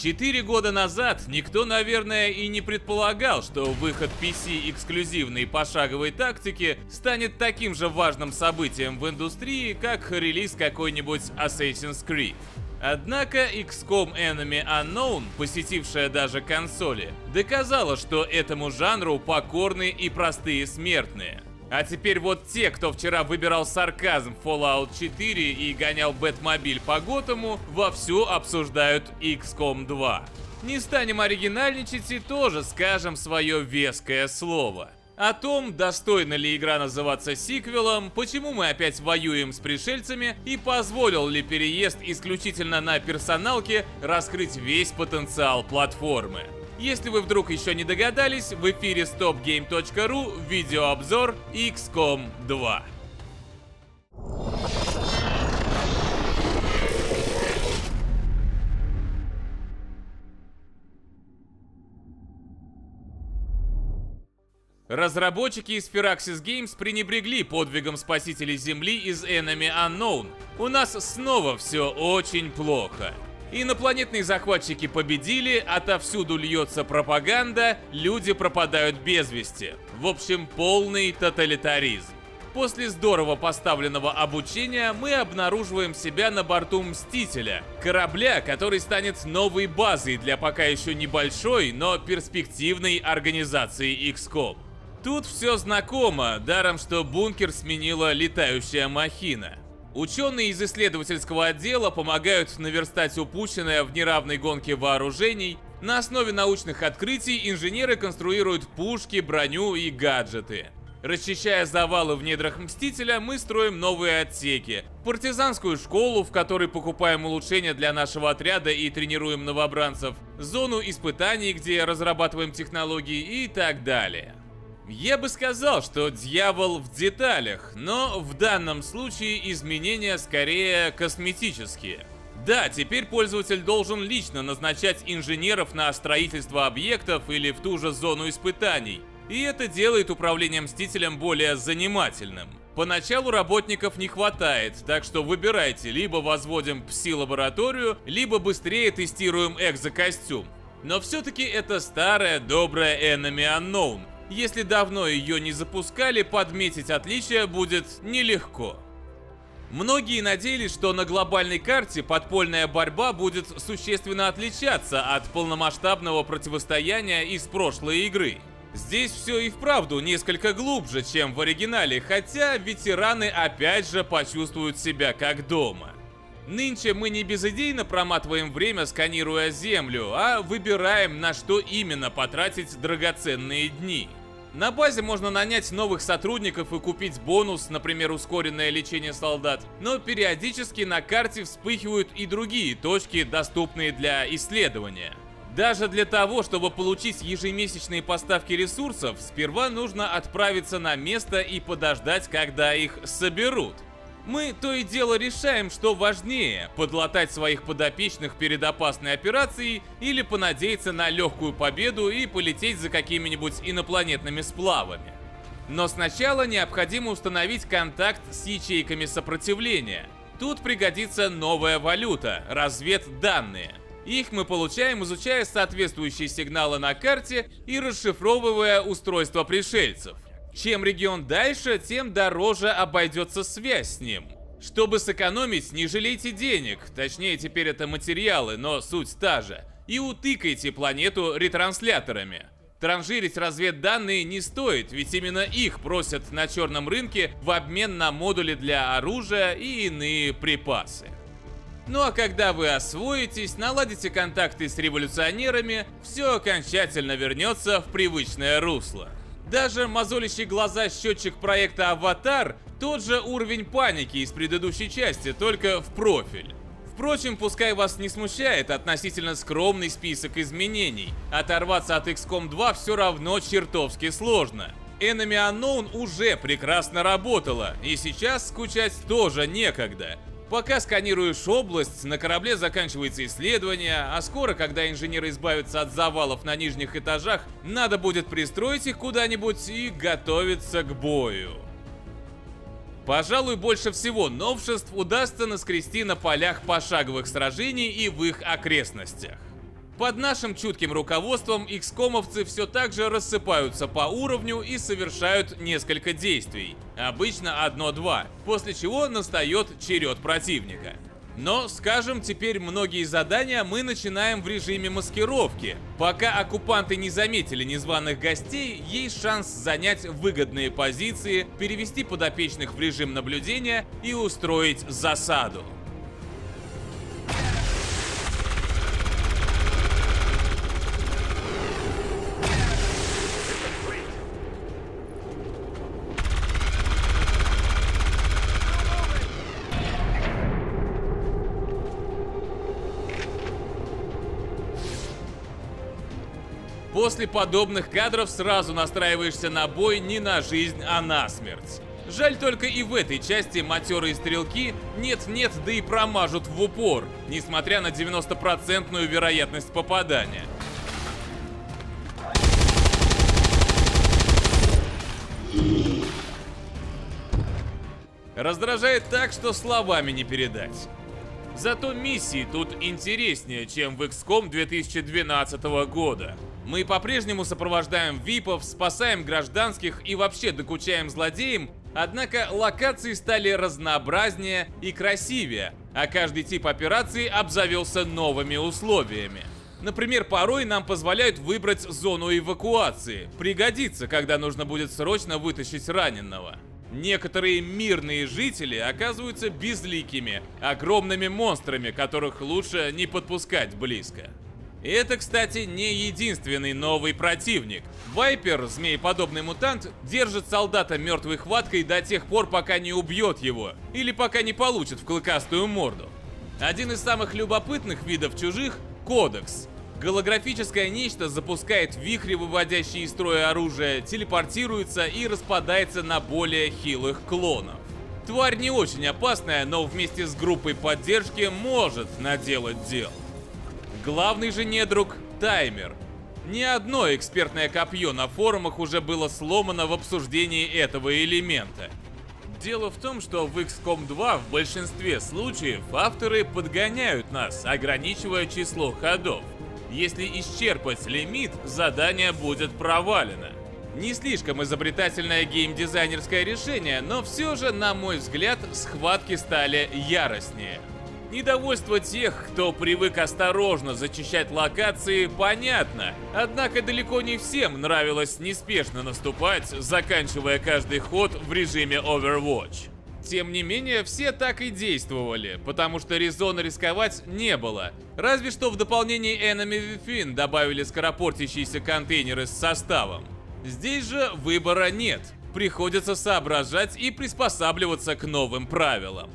Четыре года назад никто, наверное, и не предполагал, что выход PC-эксклюзивной пошаговой тактики станет таким же важным событием в индустрии, как релиз какой-нибудь Assassin's Creed. Однако XCOM Enemy Unknown, посетившая даже консоли, доказала, что этому жанру покорны и простые смертные. А теперь вот те, кто вчера выбирал сарказм Fallout 4 и гонял Бэтмобиль по Готэму, вовсю обсуждают XCOM 2. Не станем оригинальничать и тоже скажем свое веское слово. О том, достойна ли игра называться сиквелом, почему мы опять воюем с пришельцами и позволил ли переезд исключительно на персоналке раскрыть весь потенциал платформы. Если вы вдруг еще не догадались, в эфире stopgame.ru видеообзор XCOM 2. Разработчики из Firaxis Games пренебрегли подвигом спасителей Земли из Enemy Unknown. У нас снова все очень плохо. Инопланетные захватчики победили, отовсюду льется пропаганда, люди пропадают без вести. В общем, полный тоталитаризм. После здорово поставленного обучения мы обнаруживаем себя на борту Мстителя, корабля, который станет новой базой для пока еще небольшой, но перспективной организации XCOM. Тут все знакомо, даром что бункер сменила летающая махина. Ученые из исследовательского отдела помогают наверстать упущенное в неравной гонке вооружений. На основе научных открытий инженеры конструируют пушки, броню и гаджеты. Расчищая завалы в недрах Мстителя, мы строим новые отсеки. Партизанскую школу, в которой покупаем улучшения для нашего отряда и тренируем новобранцев. Зону испытаний, где разрабатываем технологии и так далее. Я бы сказал, что дьявол в деталях, но в данном случае изменения скорее косметические. Да, теперь пользователь должен лично назначать инженеров на строительство объектов или в ту же зону испытаний, и это делает управление Мстителем более занимательным. Поначалу работников не хватает, так что выбирайте, либо возводим пси-лабораторию, либо быстрее тестируем экзокостюм. Но все-таки это старая добрая Enemy Unknown, если давно ее не запускали, подметить отличия будет нелегко. Многие надеялись, что на глобальной карте подпольная борьба будет существенно отличаться от полномасштабного противостояния из прошлой игры. Здесь все и вправду несколько глубже, чем в оригинале, хотя ветераны опять же почувствуют себя как дома. Нынче мы не безыдейно проматываем время, сканируя Землю, а выбираем, на что именно потратить драгоценные дни. На базе можно нанять новых сотрудников и купить бонус, например, ускоренное лечение солдат, но периодически на карте вспыхивают и другие точки, доступные для исследования. Даже для того, чтобы получить ежемесячные поставки ресурсов, сперва нужно отправиться на место и подождать, когда их соберут. Мы то и дело решаем, что важнее – подлатать своих подопечных перед опасной операцией или понадеяться на легкую победу и полететь за какими-нибудь инопланетными сплавами. Но сначала необходимо установить контакт с ячейками сопротивления. Тут пригодится новая валюта – разведданные. Их мы получаем, изучая соответствующие сигналы на карте и расшифровывая устройства пришельцев. Чем регион дальше, тем дороже обойдется связь с ним. Чтобы сэкономить, не жалейте денег, точнее теперь это материалы, но суть та же, и утыкайте планету ретрансляторами. Транжирить разведданные не стоит, ведь именно их просят на черном рынке в обмен на модули для оружия и иные припасы. Ну а когда вы освоитесь, наладите контакты с революционерами, все окончательно вернется в привычное русло. Даже мозолящий глаза счетчик проекта «Аватар» тот же уровень паники из предыдущей части, только в профиль. Впрочем, пускай вас не смущает относительно скромный список изменений, оторваться от XCOM 2 все равно чертовски сложно. Enemy Unknown уже прекрасно работала, и сейчас скучать тоже некогда. Пока сканируешь область, на корабле заканчивается исследование, а скоро, когда инженеры избавятся от завалов на нижних этажах, надо будет пристроить их куда-нибудь и готовиться к бою. Пожалуй, больше всего новшеств удастся наскрести на полях пошаговых сражений и в их окрестностях. Под нашим чутким руководством XCOMовцы все так же рассыпаются по уровню и совершают несколько действий, обычно одно-два, после чего настает черед противника. Но, скажем, теперь многие задания мы начинаем в режиме маскировки. Пока оккупанты не заметили незваных гостей, есть шанс занять выгодные позиции, перевести подопечных в режим наблюдения и устроить засаду. После подобных кадров сразу настраиваешься на бой не на жизнь, а на смерть. Жаль только и в этой части матерые стрелки нет-нет, да и промажут в упор, несмотря на 90% вероятность попадания. Раздражает так, что словами не передать. Зато миссии тут интереснее, чем в XCOM 2012 года. Мы по-прежнему сопровождаем випов, спасаем гражданских и вообще докучаем злодеям, однако локации стали разнообразнее и красивее, а каждый тип операции обзавелся новыми условиями. Например, порой нам позволяют выбрать зону эвакуации. Пригодится, когда нужно будет срочно вытащить раненого. Некоторые мирные жители оказываются безликими, огромными монстрами, которых лучше не подпускать близко. И это, кстати, не единственный новый противник. Вайпер, змееподобный мутант, держит солдата мертвой хваткой до тех пор, пока не убьет его, или пока не получит в клыкастую морду. Один из самых любопытных видов чужих — Кодекс. Голографическое нечто запускает вихри, выводящие из строя оружие, телепортируется и распадается на более хилых клонов. Тварь не очень опасная, но вместе с группой поддержки может наделать дел. Главный же недруг — таймер. Ни одно экспертное копье на форумах уже было сломано в обсуждении этого элемента. Дело в том, что в XCOM 2 в большинстве случаев авторы подгоняют нас, ограничивая число ходов. Если исчерпать лимит, задание будет провалено. Не слишком изобретательное геймдизайнерское решение, но все же, на мой взгляд, схватки стали яростнее. Недовольство тех, кто привык осторожно зачищать локации, понятно. Однако далеко не всем нравилось неспешно наступать, заканчивая каждый ход в режиме Overwatch. Тем не менее, все так и действовали, потому что резона рисковать не было. Разве что в дополнении Enemy Within добавили скоропортящиеся контейнеры с составом. Здесь же выбора нет, приходится соображать и приспосабливаться к новым правилам.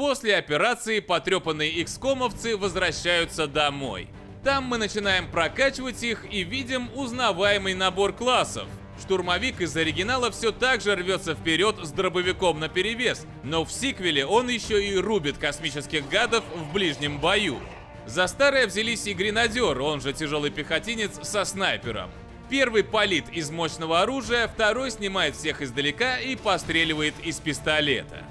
После операции потрепанные икскомовцы возвращаются домой. Там мы начинаем прокачивать их и видим узнаваемый набор классов. Штурмовик из оригинала все так же рвется вперед с дробовиком на перевес, но в сиквеле он еще и рубит космических гадов в ближнем бою. За старое взялись и гренадер, он же тяжелый пехотинец со снайпером. Первый палит из мощного оружия, второй снимает всех издалека и постреливает из пистолета.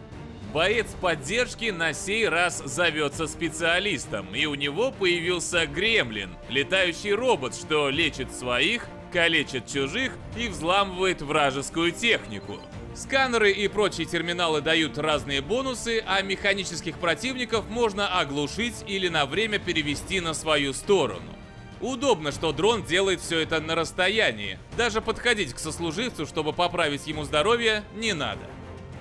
Боец поддержки на сей раз зовется специалистом, и у него появился Гремлин, летающий робот, что лечит своих калечит чужих и взламывает вражескую технику. Сканеры и прочие терминалы дают разные бонусы, а механических противников можно оглушить или на время перевести на свою сторону. Удобно, что дрон делает все это на расстоянии. Даже подходить к сослуживцу, чтобы поправить ему здоровье, не надо.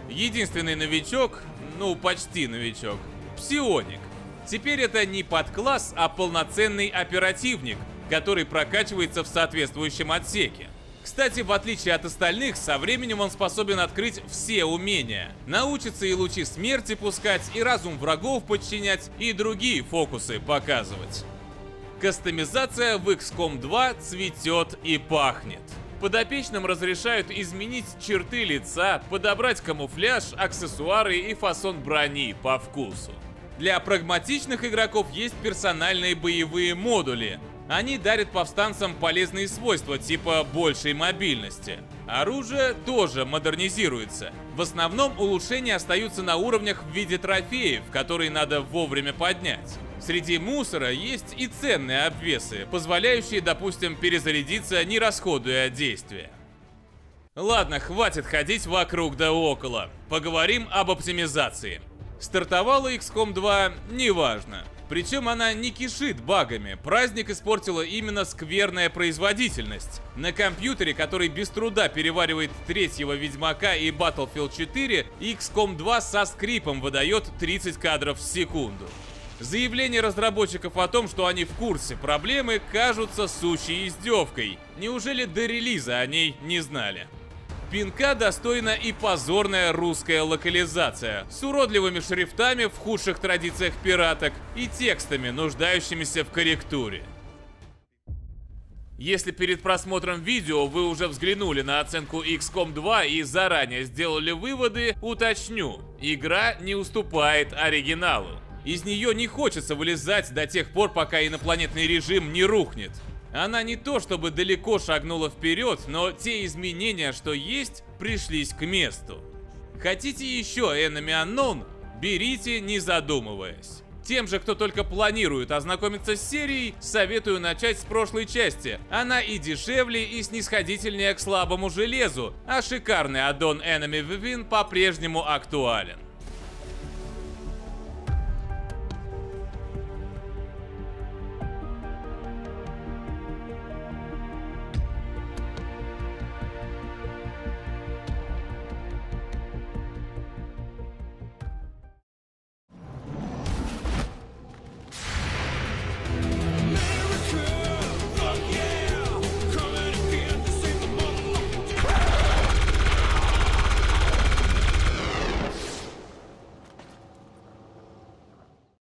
Единственный новичок, ну почти новичок, псионик. Теперь это не подкласс, а полноценный оперативник, который прокачивается в соответствующем отсеке. Кстати, в отличие от остальных, со временем он способен открыть все умения. Научится и лучи смерти пускать, и разум врагов подчинять, и другие фокусы показывать. Кастомизация в XCOM 2 цветет и пахнет. Подопечным разрешают изменить черты лица, подобрать камуфляж, аксессуары и фасон брони по вкусу. Для прагматичных игроков есть персональные боевые модули, они дарят повстанцам полезные свойства типа большей мобильности. Оружие тоже модернизируется. В основном улучшения остаются на уровнях в виде трофеев, которые надо вовремя поднять. Среди мусора есть и ценные обвесы, позволяющие, допустим, перезарядиться, не расходуя действия. Ладно, хватит ходить вокруг да около. Поговорим об оптимизации. Стартовала XCOM 2, неважно. Причем она не кишит багами, праздник испортила именно скверная производительность. На компьютере, который без труда переваривает третьего Ведьмака и Battlefield 4, XCOM 2 со скрипом выдает 30 кадров в секунду. Заявления разработчиков о том, что они в курсе проблемы, кажутся сущей издевкой. Неужели до релиза о ней не знали? Пинка достойна и позорная русская локализация с уродливыми шрифтами в худших традициях пираток и текстами, нуждающимися в корректуре. Если перед просмотром видео вы уже взглянули на оценку XCOM 2 и заранее сделали выводы, уточню. Игра не уступает оригиналу. Из нее не хочется вылезать до тех пор, пока инопланетный режим не рухнет. Она не то чтобы далеко шагнула вперед, но те изменения, что есть, пришлись к месту. Хотите еще Enemy Unknown? Берите, не задумываясь. Тем же, кто только планирует ознакомиться с серией, советую начать с прошлой части. Она и дешевле, и снисходительнее к слабому железу, а шикарный аддон Enemy Within по-прежнему актуален.